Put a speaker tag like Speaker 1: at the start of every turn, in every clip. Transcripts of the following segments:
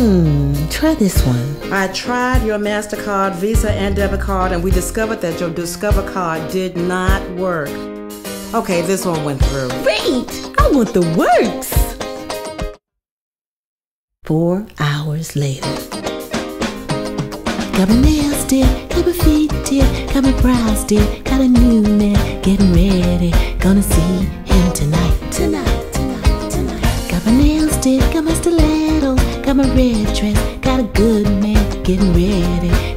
Speaker 1: Hmm, try this one.
Speaker 2: I tried your MasterCard, Visa, and debit card, and we discovered that your Discover card did not work. Okay, this one went through.
Speaker 1: Great! I want the works! Four hours later. Got my nails did, got my feet did, got my brows did, got a new man getting ready. Gonna see him tonight,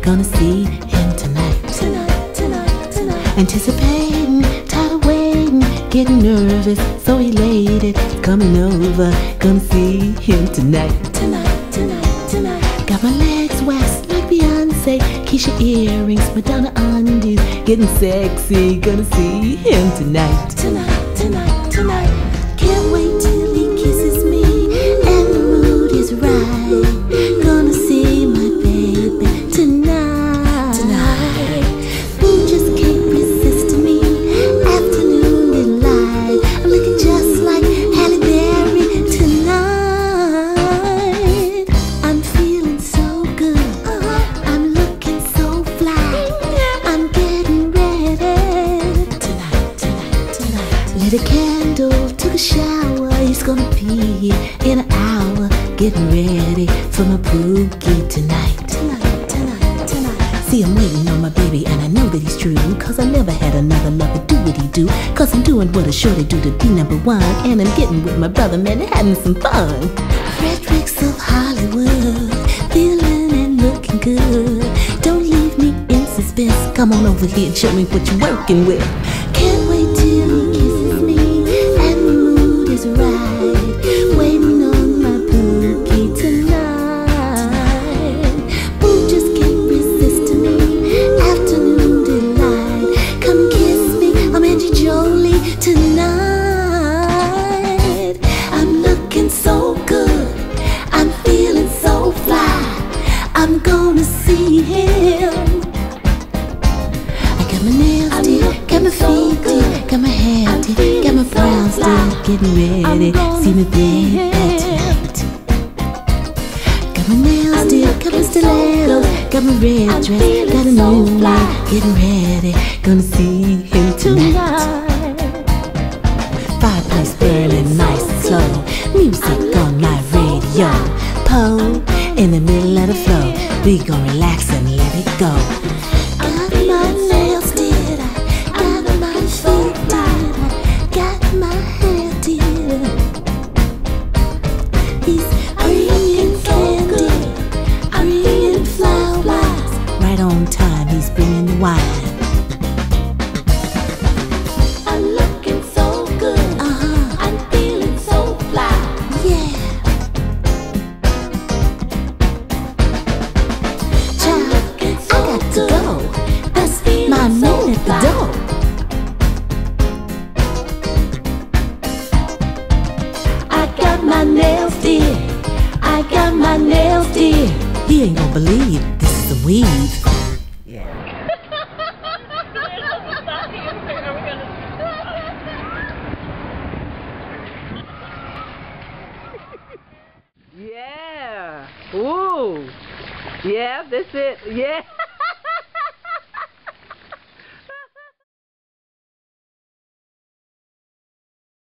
Speaker 1: Gonna see him tonight, tonight, tonight, tonight. Anticipating, tired of waiting, getting nervous, so elated, coming over. Gonna see him tonight, tonight, tonight, tonight. Got my legs waxed like Beyonce, Keisha earrings, Madonna undies, getting sexy. Gonna see him tonight, tonight, tonight, tonight. Took a shower. He's gonna be here in an hour. Getting ready for my boogie tonight, tonight, tonight, tonight. See, I'm waiting on my baby, and I know that he's true. Cause I never had another lover do what he do. Cause I'm doing what a shorty do to be number one. And I'm getting with my brother, man, and having some fun. Frederick's of Hollywood, feeling and looking good. Don't leave me in suspense. Come on over here and show me what you're working with. Can't getting ready. See me baby tonight. Got my nails did, got my stilettos, got my red dress, got a new man, getting ready. Gonna see him tonight. Fireplace burning nice and slow. Music on my radio. Poe in the middle of the flow. We gon' relax and let it go. Right on time, he's bringing the wine. I'm looking so good. Uh-huh. I'm feeling so fly. Yeah. Child, I got to go. My man at the door. I got my nails did. I got my nails did. He ain't gonna believe this is a weave.
Speaker 3: Yeah. Ooh. Yeah, that's it. Yeah.